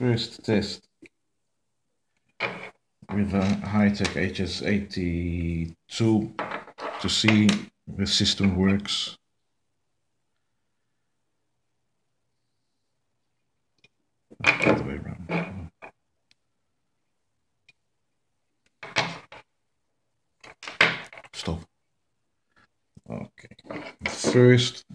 first test with a Hitec HS82 to see the system works. Other way around. Stop. Okay. First,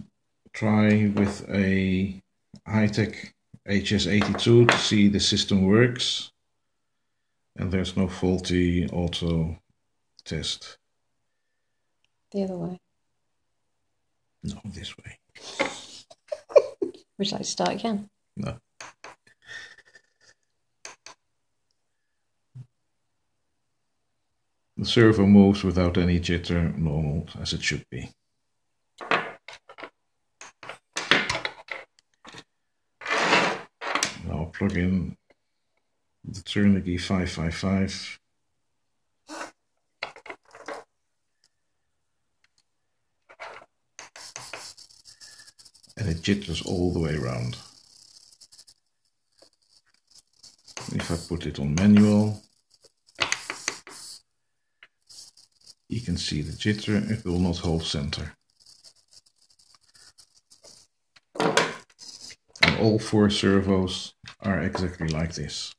try with a Hitec HS82 to see the system works and there's no faulty auto test. The other way. No, this way. Would you like to start again? No. The servo moves without any jitter, normal as it should be. Plug in the Turnigy 555. And it jitters all the way around. If I put it on manual, you can see the jitter, it will not hold center. And all four servos are exactly like this.